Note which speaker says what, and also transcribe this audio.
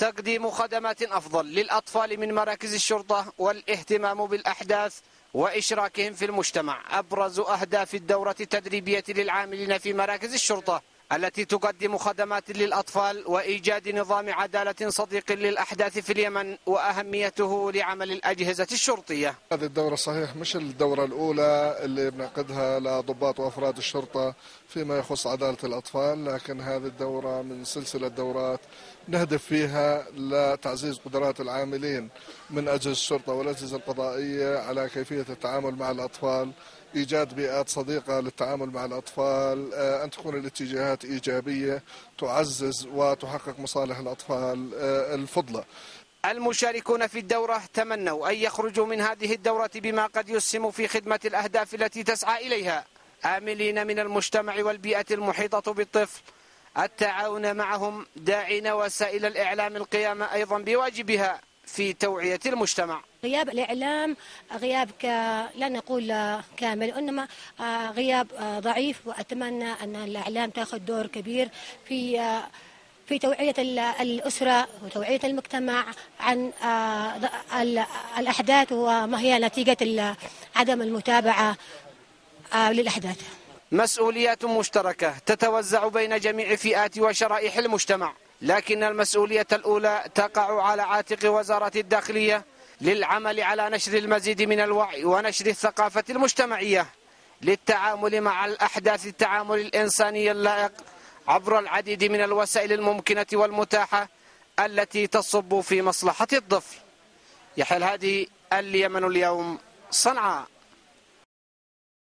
Speaker 1: تقديم خدمات أفضل للأطفال من مراكز الشرطة والاهتمام بالأحداث وإشراكهم في المجتمع. أبرز أهداف الدورة التدريبية للعاملين في مراكز الشرطة التي تقدم خدمات للأطفال وإيجاد نظام عدالة صديق للأحداث في اليمن وأهميته لعمل الأجهزة الشرطية.
Speaker 2: هذه الدورة صحيح مش الدورة الأولى اللي بنعقدها لضباط وأفراد الشرطة فيما يخص عدالة الأطفال لكن هذه الدورة من سلسلة دورات نهدف فيها لتعزيز قدرات العاملين من أجهزة الشرطة والأجهزة القضائية على كيفية التعامل مع الأطفال إيجاد بيئات صديقة للتعامل مع الأطفال آه، أن تكون الاتجاهات إيجابية تعزز وتحقق مصالح الأطفال آه، الفضلى
Speaker 1: المشاركون في الدورة تمنوا أن يخرجوا من هذه الدورة بما قد يسهم في خدمة الأهداف التي تسعى إليها. آملين من المجتمع والبيئة المحيطة بالطفل. التعاون معهم داعين وسائل الإعلام القيام أيضا بواجبها. في توعية المجتمع.
Speaker 3: غياب الإعلام غياب ك... لا نقول كامل إنما آه، غياب آه، ضعيف وأتمنى أن الإعلام تأخذ دور كبير في آه، في توعية الأسرة وتوعية المجتمع عن الأحداث وما هي نتيجة عدم المتابعة للأحداث.
Speaker 1: مسؤوليات مشتركة تتوزع بين جميع فئات وشرائح المجتمع. لكن المسؤولية الأولى تقع على عاتق وزارة الداخلية للعمل على نشر المزيد من الوعي ونشر الثقافة المجتمعية للتعامل مع الأحداث التعامل الإنساني اللائق عبر العديد من الوسائل الممكنة والمتاحة التي تصب في مصلحة الطفل. يحيى الهادي اليمن اليوم صنعاء.